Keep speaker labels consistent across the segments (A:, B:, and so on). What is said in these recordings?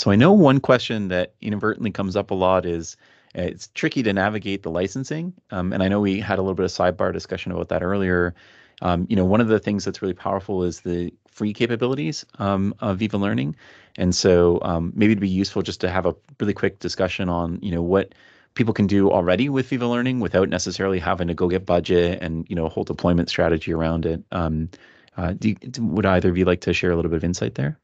A: so I know one question that inadvertently comes up a lot is uh, it's tricky to navigate the licensing. Um, and I know we had a little bit of sidebar discussion about that earlier. Um, you know, one of the things that's really powerful is the free capabilities um, of Viva Learning. And so um, maybe it'd be useful just to have a really quick discussion on, you know, what people can do already with Viva Learning without necessarily having to go get budget and, you know, a whole deployment strategy around it. Um, uh, you, would either of you like to share a little bit of insight there?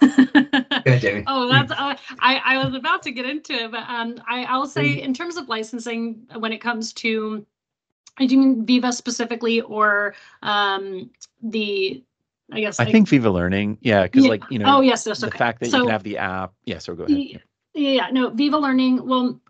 B: ahead, oh, that's uh, I, I was about to get into it, but um, I, I will say in terms of licensing, when it comes to, do you mean Viva specifically or um, the I guess
A: I like, think Viva Learning, yeah, because yeah. like you know,
B: oh yes, yes,
A: the
B: okay.
A: fact that so, you can have the app, yeah. So go ahead. Yeah,
B: yeah, no, Viva Learning. Well,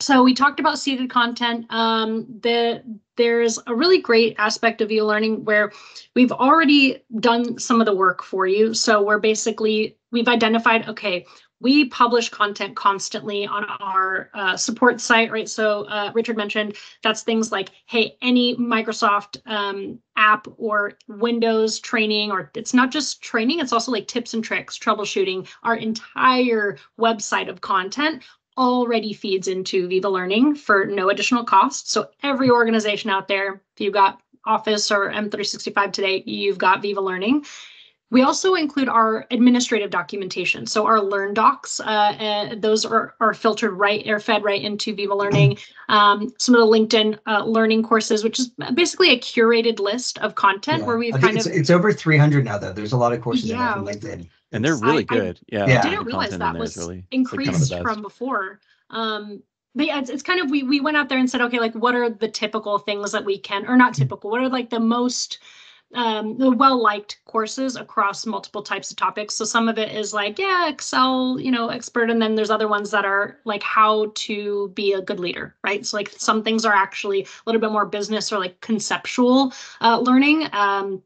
B: so we talked about seeded content. Um, the there's a really great aspect of e-learning where we've already done some of the work for you. So we're basically we've identified okay we publish content constantly on our uh, support site, right? So uh, Richard mentioned that's things like, hey, any Microsoft um, app or Windows training, or it's not just training, it's also like tips and tricks, troubleshooting. Our entire website of content already feeds into Viva Learning for no additional cost. So every organization out there, if you've got Office or M365 today, you've got Viva Learning. We also include our administrative documentation. So our Learn Docs, uh, uh, those are, are filtered right, are fed right into Viva Learning. Um, some of the LinkedIn uh, learning courses, which is basically a curated list of content yeah. where we've kind
C: it's,
B: of.
C: It's over 300 now, though. There's a lot of courses yeah. in LinkedIn.
A: And they're really I, good. I, yeah.
B: yeah. I didn't realize that was really, increased like from before. Um, but yeah, it's, it's kind of we we went out there and said, okay, like what are the typical things that we can, or not typical, what are like the most um, well liked courses across multiple types of topics. So some of it is like, yeah, Excel, you know, expert. And then there's other ones that are like how to be a good leader, right? So like some things are actually a little bit more business or like conceptual uh, learning. Um,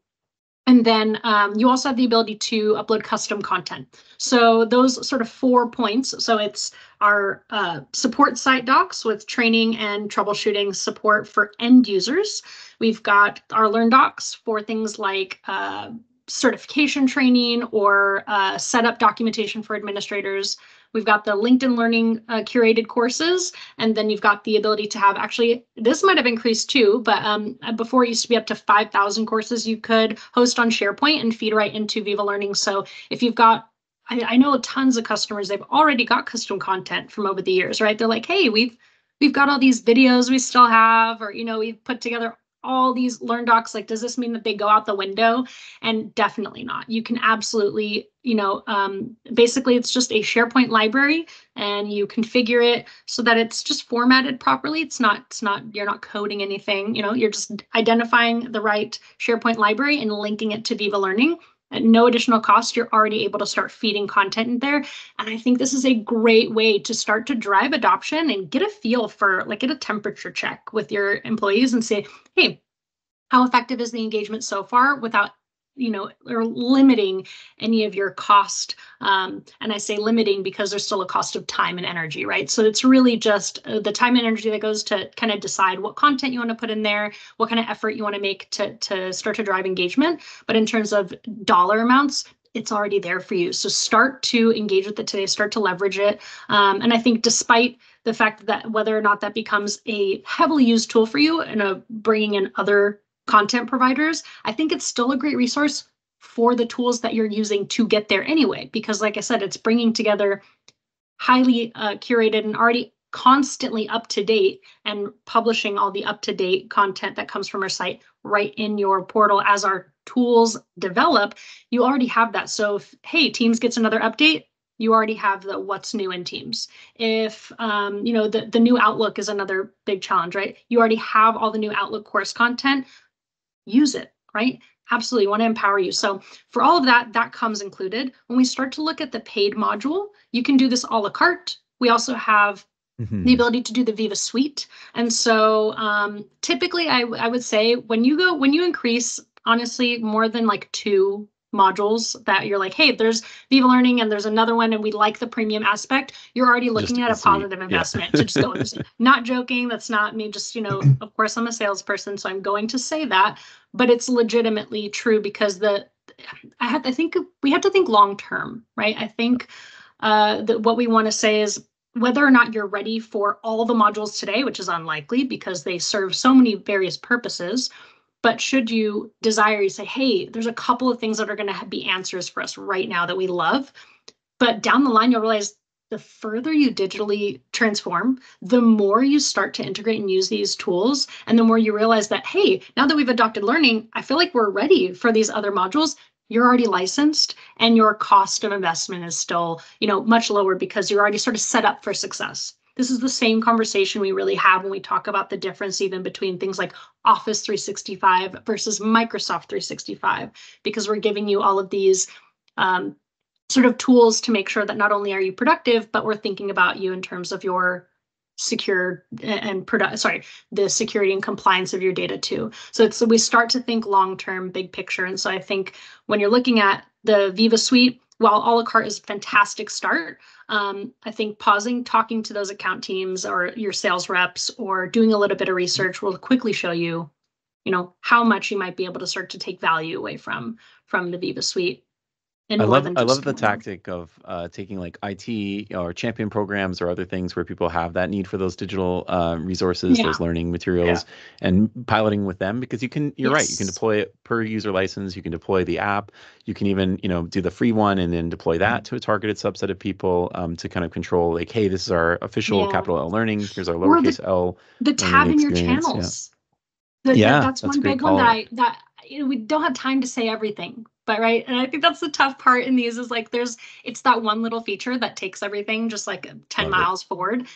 B: and then um, you also have the ability to upload custom content. So those sort of four points. So it's our uh, support site docs with training and troubleshooting support for end users. We've got our Learn Docs for things like uh, certification training or uh, setup documentation for administrators. We've got the LinkedIn Learning uh, curated courses, and then you've got the ability to have actually, this might have increased too, but um, before it used to be up to 5,000 courses you could host on SharePoint and feed right into Viva Learning. So if you've got I, I know tons of customers, they've already got custom content from over the years, right? They're like, hey, we've we've got all these videos we still have, or you know, we've put together all these learn docs like does this mean that they go out the window? And definitely not. You can absolutely you know um, basically it's just a sharepoint library and you configure it so that it's just formatted properly. It's not it's not you're not coding anything you know you're just identifying the right sharepoint library and linking it to viva learning at no additional cost, you're already able to start feeding content in there. And I think this is a great way to start to drive adoption and get a feel for, like, get a temperature check with your employees and say, hey, how effective is the engagement so far without you know, or limiting any of your cost. Um, and I say limiting because there's still a cost of time and energy, right? So it's really just uh, the time and energy that goes to kind of decide what content you want to put in there, what kind of effort you want to make to, to start to drive engagement. But in terms of dollar amounts, it's already there for you. So start to engage with it today, start to leverage it. Um, and I think despite the fact that whether or not that becomes a heavily used tool for you and a bringing in other content providers, I think it's still a great resource for the tools that you're using to get there anyway. Because, like I said, it's bringing together highly uh, curated and already constantly up to date and publishing all the up to date content that comes from our site right in your portal as our tools develop. You already have that. So, if hey, Teams gets another update, you already have the what's new in teams if um, you know the, the new outlook is another big challenge right you already have all the new outlook course content use it, right? Absolutely want to empower you. So for all of that, that comes included. When we start to look at the paid module, you can do this a la carte. We also have mm-hmm. the ability to do the Viva Suite. And so um, typically I, I would say when you go, when you increase honestly more than like two modules that you're like, hey, there's Viva Learning and there's another one, and we like the premium aspect, you're already looking just at a positive investment yeah. to just go. not joking. That's not me. Just you know, of course, I'm a salesperson, so I'm going to say that, but it's legitimately true because the I have I think we have to think long term, right? I think uh, the, what we want to say is whether or not you're ready for all the modules today, which is unlikely because they serve so many various purposes. But should you desire, you say, hey, there's a couple of things that are going to be answers for us right now that we love. But down the line, you'll realize the further you digitally transform, the more you start to integrate and use these tools. And the more you realize that, hey, now that we've adopted learning, I feel like we're ready for these other modules you're already licensed and your cost of investment is still you know much lower because you're already sort of set up for success this is the same conversation we really have when we talk about the difference even between things like office 365 versus microsoft 365 because we're giving you all of these um, sort of tools to make sure that not only are you productive but we're thinking about you in terms of your secure and product sorry the security and compliance of your data too. So it's so we start to think long term big picture. And so i think when you're looking at the viva suite while a la carte is a fantastic start um, i think pausing talking to those account teams or your sales reps or doing a little bit of research will quickly show you you know how much you might be able to start to take value away from from the viva suite
A: I love I love the tactic of uh, taking like IT or champion programs or other things where people have that need for those digital uh, resources, yeah. those learning materials, yeah. and piloting with them because you can. You're yes. right. You can deploy it per user license. You can deploy the app. You can even you know do the free one and then deploy that mm-hmm. to a targeted subset of people um, to kind of control like, hey, this is our official yeah. capital L learning. Here's our lowercase
B: the,
A: L.
B: The tab in your channels. The, yeah, that's, that's one big one that I that we don't have time to say everything but right and i think that's the tough part in these is like there's it's that one little feature that takes everything just like 10 Love miles it. forward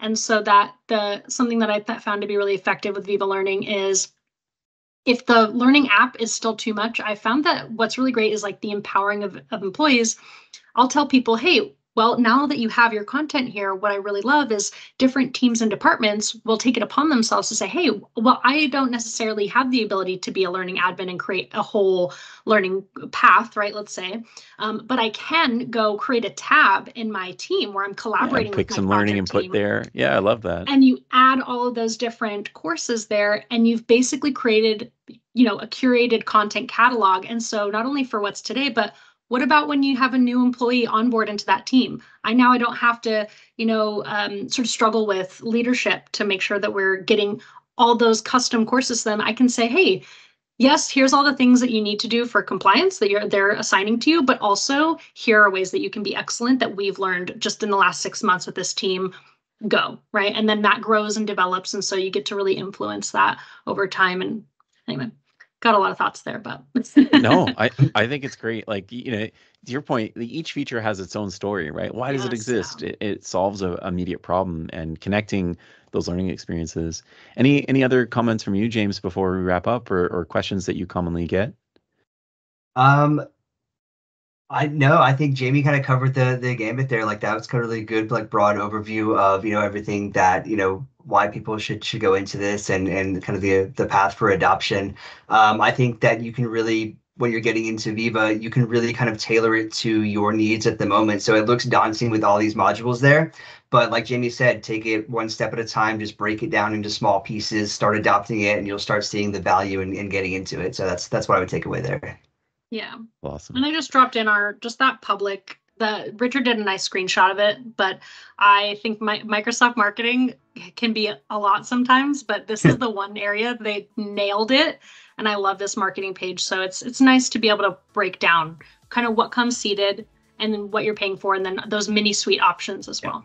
B: and so that the something that i found to be really effective with viva learning is if the learning app is still too much i found that what's really great is like the empowering of, of employees i'll tell people hey well, now that you have your content here, what I really love is different teams and departments will take it upon themselves to say, hey, well, I don't necessarily have the ability to be a learning admin and create a whole learning path, right? Let's say, um, but I can go create a tab in my team where I'm collaborating
A: yeah, pick
B: with
A: some learning and put there. Yeah, I love that.
B: And you add all of those different courses there, and you've basically created, you know, a curated content catalog. And so not only for what's today, but what about when you have a new employee on board into that team? I now I don't have to, you know, um, sort of struggle with leadership to make sure that we're getting all those custom courses to them. I can say, hey, yes, here's all the things that you need to do for compliance that you're they're assigning to you, but also here are ways that you can be excellent that we've learned just in the last six months with this team. Go right, and then that grows and develops, and so you get to really influence that over time. And anyway got a lot of thoughts there, but
A: no, I I think it's great. Like you know, to your point, each feature has its own story, right? Why does yes, it exist? Yeah. It, it solves a immediate problem and connecting those learning experiences. Any any other comments from you, James, before we wrap up, or or questions that you commonly get?
C: Um, I know. I think Jamie kind of covered the the gambit there. Like that was kind of really good, like broad overview of you know everything that you know why people should should go into this and and kind of the the path for adoption. Um, I think that you can really when you're getting into Viva, you can really kind of tailor it to your needs at the moment. So it looks daunting with all these modules there, but like Jamie said, take it one step at a time. Just break it down into small pieces. Start adopting it, and you'll start seeing the value and in, in getting into it. So that's that's what I would take away there.
B: Yeah.
A: Awesome.
B: And I just dropped in our just that public the Richard did a nice screenshot of it, but I think my, Microsoft marketing can be a lot sometimes, but this is the one area they nailed it. And I love this marketing page. So it's it's nice to be able to break down kind of what comes seeded and then what you're paying for, and then those mini suite options as well.